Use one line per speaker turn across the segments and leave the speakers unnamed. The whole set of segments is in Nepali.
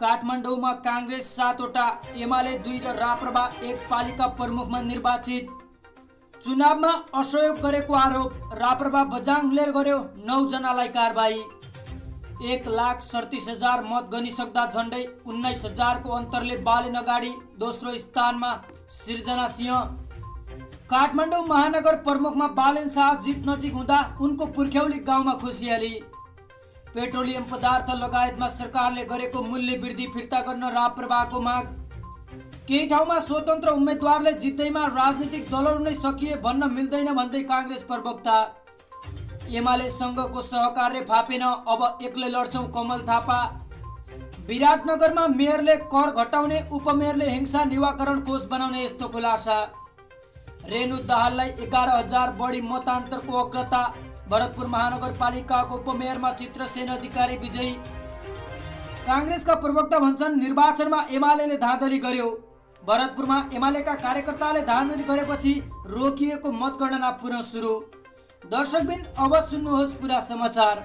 काठमाडौँमा काङ्ग्रेस सातवटा एमाले दुई र राप्रपा एक पालिका प्रमुखमा निर्वाचित। चुनावमा असहयोग गरेको आरोप राप्रपा बजाङले गर्यो नौजनालाई कारबाही। एक लाख सडतिस हजार मत गनिसक्दा झन्डै उन्नाइस हजारको अन्तरले बालेन अगाडि दोस्रो स्थानमा सिर्जना सिंह। काठमाडौँ महानगर प्रमुखमा बालेन शाह जित नजिक हुँदा उनको पुर्ख्यौली गाउँमा खुसियाली। पेट्रोलियम पदार्थ लगायतमा सरकारले गरेको मूल्य वृद्धि फिर्ता गर्न राप्रपाको माग। केही ठाउँमा स्वतन्त्र उम्मेद्वारले जित्दैमा राजनीतिक दलहरू नै सकिए भन्न मिल्दैन भन्दै काङ्ग्रेस प्रवक्ता। एमाले सङ्घको सहकार्य फापेन अब एक्लै लड्छौँ कमल थापा। विराटनगरमा मेयरले कर घटाउने उपमेयरले हिंसा निवाकरण कोष बनाउने यस्तो खुलासा। रेणु दाहाललाई एघार हजार बढी मतान्तरको अग्रता भरतपुर महानगरपालिकाको उपमेयरमा चित्रसेन अधिकारी विजयी। काङ्ग्रेसका प्रवक्ता भन्छन् निर्वाचनमा एमाले धाँधली गर्यो। भरतपुरमा एमालेका कार्यकर्ताले धाँधली गरेपछि रोकिएको मतगणना पुनः सुरु। दर्शकबिन अब सुन्नुहोस् पुरा समाचार।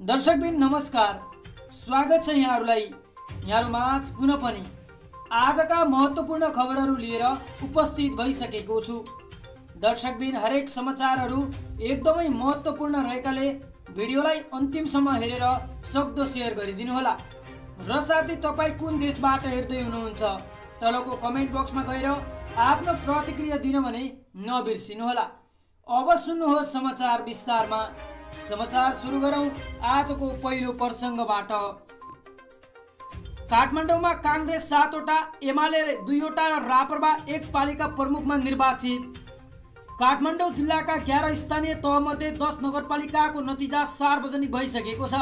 दर्शकबिन नमस्कार। स्वागत छ यहाँहरूलाई। यहाँहरू माझ पुनः पनि आजका महत्त्वपूर्ण खबरहरू लिएर उपस्थित भइसकेको छु। दर्शकबिन हरेक समाचारहरू एकदमै महत्त्वपूर्ण रहेकाले भिडियोलाई अन्तिमसम्म हेरेर सक्दो सेयर गरिदिनुहोला। र साथै तपाईँ कुन देशबाट हेर्दै हुनुहुन्छ तलको कमेन्ट बक्समा गएर आफ्नो प्रतिक्रिया दिन भने नबिर्सिनुहोला। अब सुन्नुहोस् समाचार विस्तारमा। समाचार सुरु गरौँ आजको पहिलो प्रसङ्गबाट। काठमाडौँमा काङ्ग्रेस सातवटा एमाले दुईवटा र राप्रपा एक पालिका प्रमुखमा निर्वाचित। काठमाडौँ जिल्लाका एघार स्थानीय तहमध्ये दस नगरपालिकाको नतिजा सार्वजनिक भइसकेको छ।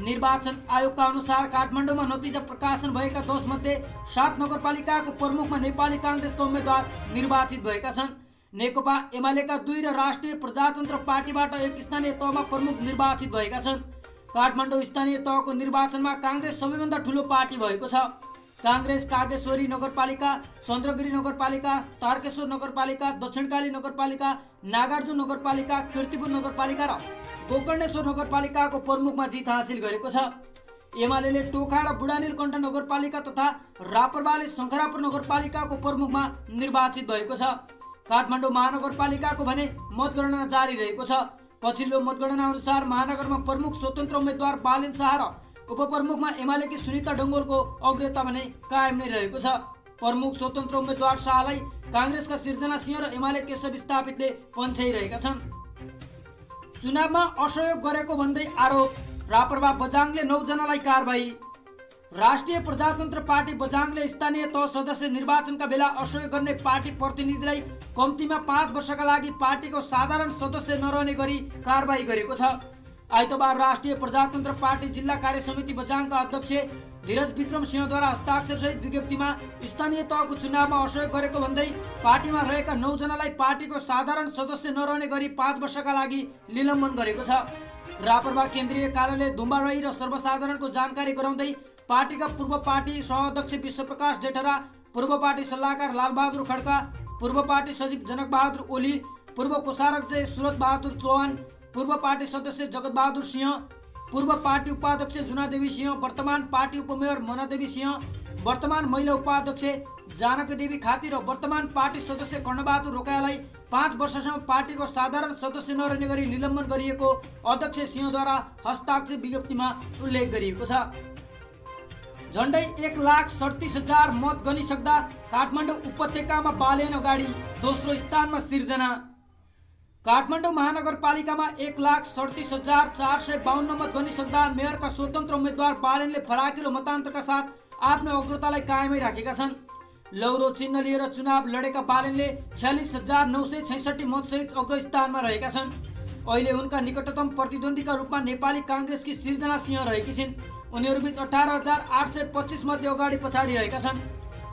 निर्वाचन आयोगका अनुसार काठमाडौँमा नतिजा प्रकाशन भएका दस मध्ये सात नगरपालिकाको प्रमुखमा नेपाली काङ्ग्रेसका उम्मेद्वार निर्वाचित भएका छन्। नेकपा एमालेका दुई र राष्ट्रिय प्रजातन्त्र पार्टीबाट एक स्थानीय तहमा प्रमुख निर्वाचित भएका छन्। काठमाडौँ स्थानीय तहको निर्वाचनमा काङ्ग्रेस सबैभन्दा ठुलो पार्टी भएको छ। काङ्ग्रेस कागेश्वरी नगरपालिका चन्द्रगिरी नगरपालिका तारकेश्वर नगरपालिका दक्षिणकाली नगरपालिका नागार्जुन नगरपालिका किर्तिपुर नगरपालिका र गोकर्णेश्वर नगरपालिकाको प्रमुखमा जित हासिल गरेको छ। एमाले टोखा र बुढानीलकण्ठ नगरपालिका तथा राप्रपाले शङ्खरापुर नगरपालिकाको प्रमुखमा निर्वाचित भएको छ। काठमाडौँ महानगरपालिकाको भने मतगणना जारी रहेको छ। पछिल्लो मतगणना अनुसार महानगरमा प्रमुख स्वतन्त्र उम्मेद्वार बालेन शाह र उपप्रमुखमा एमालेकी सुनिता डङ्गोलको अग्रता भने कायम नै रहेको छ। प्रमुख स्वतन्त्र उम्मेद्वार शाहलाई काङ्ग्रेसका सिर्जना सिंह र एमाले केशव स्थापितले पन्छ्याइरहेका छन्। चुनावमा असहयोग गरेको भन्दै आरोप राप्रपा बजाङले नौजनालाई कारवाही राष्ट्रिय प्रजातन्त्र पार्टी बजाङले स्थानीय तह सदस्य निर्वाचनका बेला असहयोग गर्ने पार्टी प्रतिनिधिलाई कम्तीमा पाँच वर्षका लागि पार्टीको साधारण सदस्य नरहने गरी कारवाही गरेको छ। आइतबार राष्ट्रिय प्रजातन्त्र पार्टी जिल्ला कार्य समिति बजाङका अध्यक्ष धीरज विक्रम सिंहद्वारा हस्ताक्षरसहित विज्ञप्तिमा स्थानीय तहको चुनावमा असहयोग गरेको भन्दै पार्टीमा रहेका नौजनालाई पार्टीको साधारण सदस्य नरहने गरी पाँच वर्षका लागि निलम्बन गरेको छ। राप्रपा केन्द्रीय कार्यालय धुम्बाराई र सर्वसाधारणको जानकारी गराउँदै पार्टीका पूर्व पार्टी सहअध्यक्ष विश्वप्रकाश जेठरा पूर्व पार्टी सल्लाहकार लालबहादुर खड्का पूर्व पार्टी सचिव जनकबहादुर ओली पूर्व कोषाध्यक्ष सुरत बहादुर चौहान पूर्व पार्टी सदस्य जगतबहादुर सिंह पूर्व पार्टी उपाध्यक्ष जुनादेवी सिंह वर्तमान पार्टी उपमेयर मनादेवी सिंह वर्तमान महिला उपाध्यक्ष जानकी देवी खाती र वर्तमान पार्टी सदस्य कर्णबहादुर रोकायालाई पाँच वर्षसम्म पार्टीको साधारण सदस्य नरहने गरी निलम्बन गरिएको अध्यक्ष सिंहद्वारा हस्ताक्षर विज्ञप्तिमा उल्लेख गरिएको छ। झन्डै एक लाख सडतिस हजार मत गनिसक्दा काठमाडौँ उपत्यकामा बालेन अगाडि दोस्रो स्थानमा सिर्जना। काठमाडौँ महानगरपालिकामा एक लाख सडतिस हजार चार सय बाहन्न मत गनिसक्दा मेयरका स्वतन्त्र उम्मेद्वार बालेनले फराकिलो मतान्तरका साथ आफ्नो अग्रतालाई कायमै राखेका छन्। लौरो चिन्ह लिएर चुनाव लडेका बालेनले छ्यालिस हजार नौ सय छैसठी मतसहित अग्रस्थानमा रहेका छन्। अहिले उनका निकटतम प्रतिद्वन्दीका रूपमा नेपाली काङ्ग्रेसकी सिर्जना सिंह रहेकी छिन्। उनीहरूबीच अठार हजार आठ सय पच्चिस मतले अगाडि पछाडि रहेका छन्।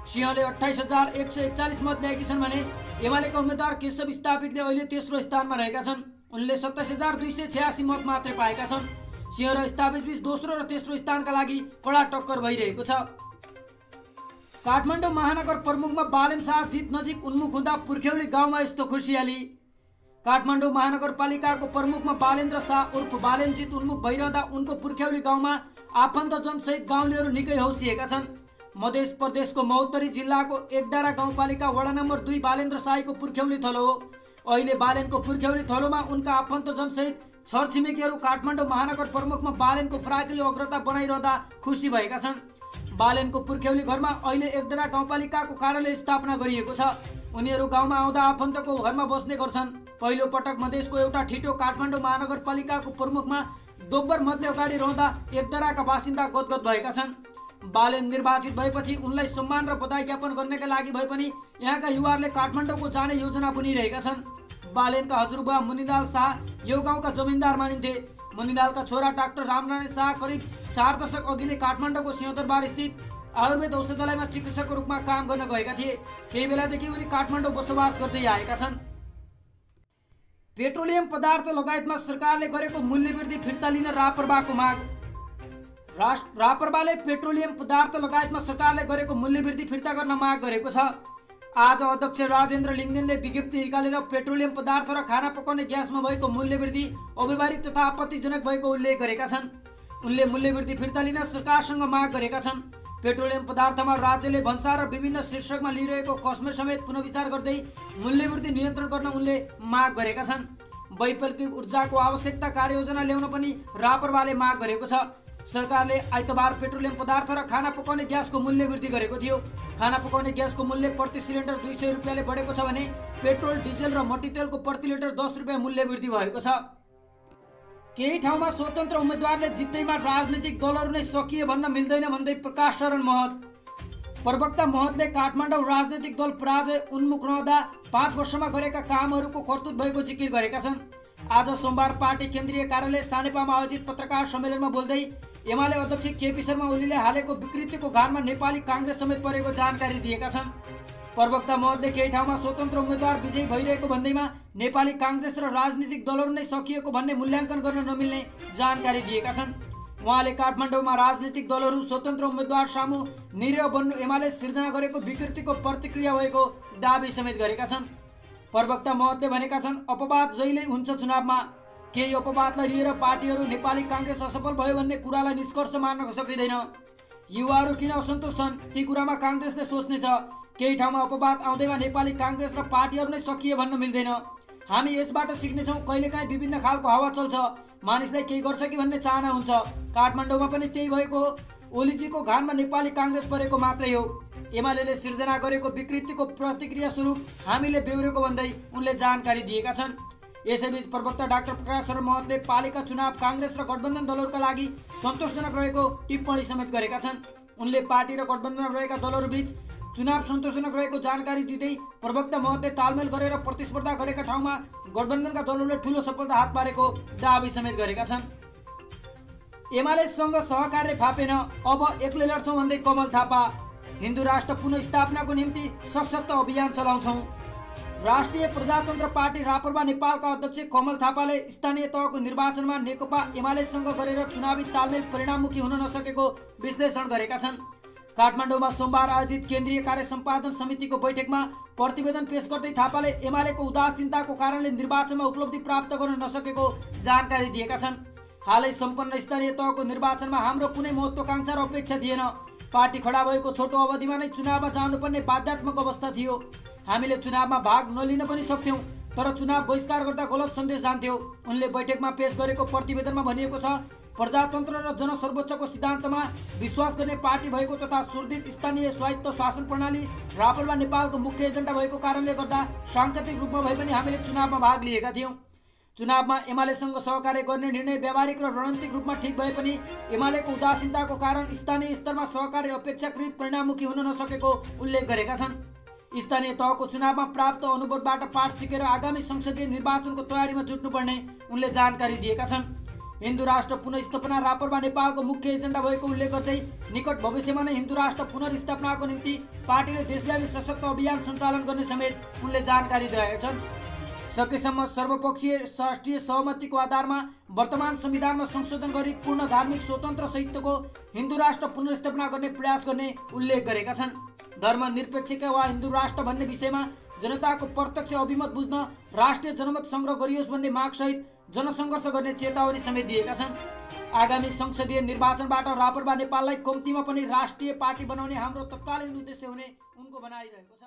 सिंहले अठाइस हजार एक सय एकचालिस मत ल्याएकी छन् भने एमालेका उम्मेद्वार केशव स्थापितले अहिले तेस्रो स्थानमा रहेका छन्। उनले सत्ताइस हजार दुई सय छ्यासी मत मात्रै पाएका छन्। सिंह र स्थापित बीच दोस्रो र तेस्रो स्थानका लागि कडा टक्कर भइरहेको छ। काठमाडौँ महानगर प्रमुखमा बालेन शाह जित नजिक उन्मुख हुँदा पुर्ख्यौली गाउँमा यस्तो खुसियाली काठमाडौँ महानगरपालिकाको प्रमुखमा बालेन्द्र शाह उर्फ बालेनजित उन्मुख भइरहँदा उनको पुर्ख्यौली गाउँमा आफन्तजनसहित गाउँलेहरू निकै हौसिएका छन्। मध्य प्रदेशको महोत्तरी जिल्लाको एकडारा गाउँपालिका वडा नम्बर दुई बालेन्द्र साईको पुर्ख्यौली थलो हो। अहिले बालेनको पुर्ख्यौली थलोमा उनका आफन्तजनसहित छरछिमेकीहरू काठमाडौँ महानगर प्रमुखमा बालेनको फराकिलो अग्रता बनाइरहँदा खुसी भएका छन्। बालेनको पुर्ख्यौली घरमा अहिले एकडरा गाउँपालिकाको कार्यालय स्थापना गरिएको छ। उनीहरू गाउँमा आउँदा आफन्तको घरमा बस्ने गर्छन्। पहिलो पटक मधेसको एउटा ठिटो काठमाडौँ महानगरपालिकाको प्रमुखमा दोब्बर मतले अगाडि रहँदा एकडराका बासिन्दा गदगद भएका छन्। बालेन निर्वाचित भएपछि उनलाई सम्मान र बधाई ज्ञापन गर्नका लागि भए पनि यहाँका युवाहरूले काठमाडौँको जाने योजना बुनिरहेका छन्। बालेनका हजुरबुवा मुनिलाल शाह यो गाउँका जमिनदार मानिन्थे। मुनिलालका छोरा डाक्टर रामनारायण शाह करिब चार दशक अघि नै काठमाडौँको सिंहदरबार स्थित आयुर्वेद औषधालयमा चिकित्सकको रूपमा काम गर्न गएका थिए। केही बेलादेखि उनी काठमाडौँ बसोबास गर्दै आएका छन्। पेट्रोलियम पदार्थ लगायतमा सरकारले गरेको मूल्यवृद्धि फिर्ता लिन राप्रबाको माग। राप्रबाले पेट्रोलियम पदार्थ लगायतमा सरकारले गरेको मूल्यवृद्धि फिर्ता गर्न माग गरेको छ। आज अध्यक्ष राजेन्द्र लिङ्गदेनले विज्ञप्ति निकालेर पेट्रोलियम पदार्थ र खाना पकाउने ग्यासमा भएको मूल्यवृद्धि अव्यवहारिक तथा आपत्तिजनक भएको उल्लेख गरेका छन्। उनले मूल्यवृद्धि फिर्ता लिन सरकारसँग माग गरेका छन्। पेट्रोलियम पदार्थमा राज्यले भन्सार र विभिन्न शीर्षकमा लिइरहेको कस्मे समेत पुनर्विचार गर्दै मूल्यवृद्धि नियन्त्रण गर्न उनले माग गरेका छन्। वैकल्पिक ऊर्जाको आवश्यकता कार्ययोजना ल्याउन पनि रापरवाले माग गरेको छ। सरकारले आइतबार पेट्रोलियम पदार्थ र खाना पकाउने ग्यासको मूल्य वृद्धि गरेको थियो। खाना पकाउने ग्यासको मूल्य प्रति सिलिन्डर दुई सय रुपियाँले बढेको छ भने पेट्रोल डिजेल र मट्टितेलको प्रति लिटर दस रुपियाँ मूल्य वृद्धि भएको छ। केही ठाउँमा स्वतन्त्र उम्मेद्वारले जित्दैमा राजनीतिक दलहरू नै सकिए भन्न मिल्दैन भन्दै प्रकाश शरण महत। प्रवक्ता महतले काठमाडौँ राजनैतिक दल पराजय उन्मुख रहँदा पाँच वर्षमा गरेका कामहरूको कर्तुत भएको जिकिर गरेका छन्। आज सोमबार पार्टी केन्द्रीय कार्यालय सानेपामा आयोजित पत्रकार सम्मेलनमा बोल्दै एमाले अध्यक्ष केपी शर्मा ओलीले हालेको विकृतिको घानमा नेपाली काङ्ग्रेस समेत परेको जानकारी दिएका छन्। प्रवक्ता महतले केही ठाउँमा स्वतन्त्र उम्मेद्वार विजयी भइरहेको भन्दैमा नेपाली काङ्ग्रेस र राजनीतिक दलहरू नै सकिएको भन्ने मूल्याङ्कन गर्न नमिल्ने जानकारी दिएका छन्। उहाँले काठमाडौँमा राजनीतिक दलहरू स्वतन्त्र उम्मेद्वार सामु निरय बन्नु एमाले सिर्जना गरेको विकृतिको प्रतिक्रिया भएको दावी समेत गरेका छन्। प्रवक्ता महतले भनेका छन् अपवाद जहिल्यै हुन्छ चुनावमा केही अपवादलाई लिएर पार्टीहरू नेपाली काङ्ग्रेस असफल भयो भन्ने कुरालाई निष्कर्ष मान्न सकिँदैन। युवाहरू किन असन्तोष छन्? ती कुरामा काङ्ग्रेसले सोच्नेछ। केही ठाउँमा अपवाद आउँदैमा नेपाली काङ्ग्रेस र पार्टीहरू नै सकिए भन्न मिल्दैन। हामी यसबाट सिक्नेछौँ कहिलेकाहीँ विभिन्न खालको हावा चल्छ। मानिसलाई केही गर्छ कि भन्ने चाहना हुन्छ। काठमाडौँमा पनि त्यही भएको ओलीजीको घानमा नेपाली काङ्ग्रेस परेको मात्रै हो। एमाले सिर्जना गरेको विकृतिको प्रतिक्रिया स्वरूप हामीले बेहोरेको भन्दै उनले जानकारी दिएका छन्। यसैबीच प्रवक्ता डाक्टर प्रकाश शरण महतले पालिका चुनाव काङ्ग्रेस र गठबन्धन दलहरूका लागि सन्तोषजनक रहेको टिप्पणी समेत गरेका छन्। उनले पार्टी र गठबन्धनमा रहेका दलहरूबीच चुनाव सन्तोषजनक रहेको जानकारी दिँदै प्रवक्ता महतले तालमेल गरेर प्रतिस्पर्धा गरेका ठाउँमा गठबन्धनका दलहरूले ठुलो सफलता हात पारेको दावी समेत गरेका छन्। एमालेसँग सहकार्य फापेन अब एक्लै लड्छौँ भन्दै कमल थापा। हिन्दू राष्ट्र पुनस्थापनाको निम्ति सशक्त अभियान चलाउँछौँ। राष्ट्रिय प्रजातन्त्र पार्टी रापरवा नेपालका अध्यक्ष कमल थापाले स्थानीय तहको निर्वाचनमा नेकपा एमालेसँग गरेर चुनावी तालमेल परिणाममुखी हुन नसकेको विश्लेषण गरेका छन्। काठमाडौँमा सोमबार आयोजित केन्द्रीय कार्य सम्पादन समितिको बैठकमा प्रतिवेदन पेश गर्दै थापाले एमालेको उदासीनताको कारणले निर्वाचनमा उपलब्धि प्राप्त गर्न नसकेको जानकारी दिएका छन्। हालै सम्पन्न स्थानीय तहको निर्वाचनमा हाम्रो कुनै महत्त्वकाङ्क्षा र अपेक्षा थिएन। पार्टी खडा भएको छोटो अवधिमा नै चुनावमा जानुपर्ने बाध्यात्मक अवस्था थियो। हामीले चुनावमा भाग नलिन पनि सक्थ्यौँ तर चुनाव बहिष्कार गर्दा गलत सन्देश जान्थ्यो। उनले बैठकमा पेश गरेको प्रतिवेदनमा भनिएको छ प्रजातन्त्र र जनसर्वोच्चको सिद्धान्तमा विश्वास गर्ने पार्टी भएको तथा सुर्दित स्थानीय स्वायत्त शासन प्रणाली रापलमा नेपालको मुख्य एजेन्डा भएको कारणले गर्दा साङ्केतिक रूपमा भए पनि हामीले चुनावमा भाग लिएका थियौँ। चुनावमा एमालेसँग सहकार्य गर्ने निर्णय व्यावहारिक र रणनीतिक रूपमा ठिक भए पनि एमालेको उदासीनताको कारण स्थानीय स्तरमा सहकार्य अपेक्षाकृत परिणाममुखी हुन नसकेको उल्लेख गरेका छन्। स्थानीय तहको चुनावमा प्राप्त अनुभवबाट पाठ सिकेर आगामी संसदीय निर्वाचनको तयारीमा जुट्नुपर्ने उनले जानकारी दिएका छन्। हिन्दू राष्ट्र पुनस्थापना रापरमा नेपालको मुख्य एजेन्डा भएको उल्लेख गर्दै निकट भविष्यमा नै हिन्दू राष्ट्र पुनर्स्थापनाको निम्ति पार्टीले देशव्यापी सशक्त अभियान सञ्चालन गर्ने समेत उनले जानकारी दिएका छन्। सकेसम्म सर्वपक्षीय राष्ट्रिय सहमतिको आधारमा वर्तमान संविधानमा संशोधन गरी पूर्ण धार्मिक स्वतन्त्र साहित्यको हिन्दू राष्ट्र पुनर्स्थापना गर्ने प्रयास गर्ने उल्लेख गरेका छन्। धर्मनिरपेक्षका वा हिन्दू राष्ट्र भन्ने विषयमा जनताको प्रत्यक्ष अभिमत बुझ्न राष्ट्रिय जनमत सङ्ग्रह गरियोस् भन्ने मागसहित जनसङ्घर्ष गर्ने चेतावनी समेत दिएका छन्। आगामी संसदीय निर्वाचनबाट रापरबा नेपाललाई कम्तीमा पनि राष्ट्रिय पार्टी बनाउने हाम्रो तत्कालीन उद्देश्य हुने उनको भनाइरहेको छ।